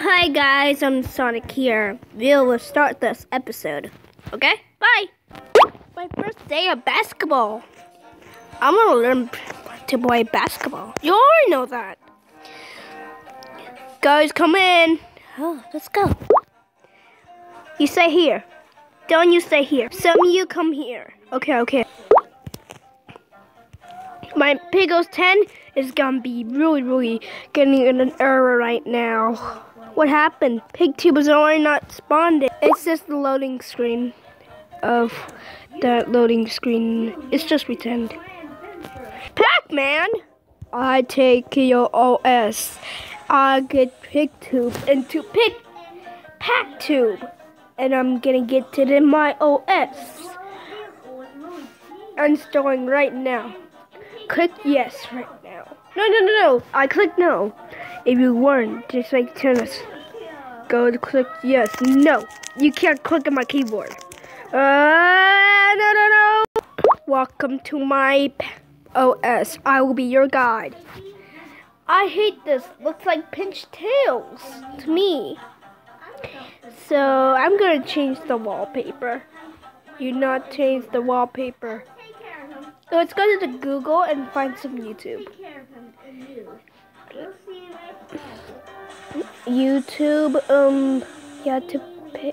Hi guys, I'm Sonic here. We will start this episode. Okay? Bye! My first day of basketball. I'm gonna learn to play basketball. You already know that. Guys, come in. Oh, let's go. You stay here. Don't you stay here. Some of you come here. Okay, okay. My Pigos 10 is gonna be really, really getting in an error right now. What happened? PigTube is already not spawned. It's just the loading screen of that loading screen. It's just pretend. Pac-Man! I take your OS. I get PigTube into Pig PacTube. And I'm gonna get it in my OS. Installing right now. Click yes right now. No, no, no, no. I click no. If you weren't, just like tennis. Go to click yes. No. You can't click on my keyboard. Uh, no, no, no. Welcome to my OS. I will be your guide. I hate this. Looks like pinch tails to me. So I'm gonna change the wallpaper. You not change the wallpaper. So let's go to the Google and find some YouTube. YouTube, um, you have to, pay,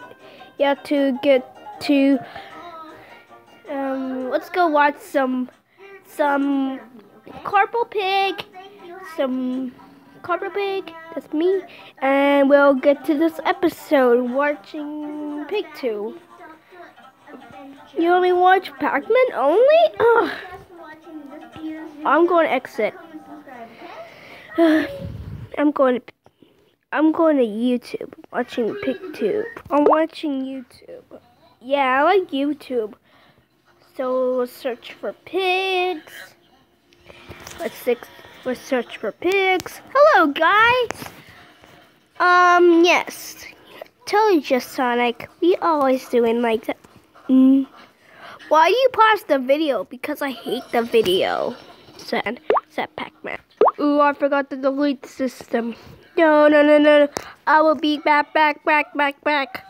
you have to get to, um, let's go watch some, some Corporal Pig, some Corporal Pig, that's me, and we'll get to this episode watching Pig 2. You only watch Pac-Man only? Ugh. I'm going to exit. I'm going to I'm going to YouTube watching PigTube. I'm watching YouTube. Yeah, I like YouTube. So let's search for pigs. Let's six let's search for pigs. Hello guys. Um yes. Totally just Sonic. We always doing like that. Mm. Why do you pause the video? Because I hate the video. Said said Pac-Man. Ooh, I forgot to delete the system. No, no, no, no. I will be back, back, back, back, back.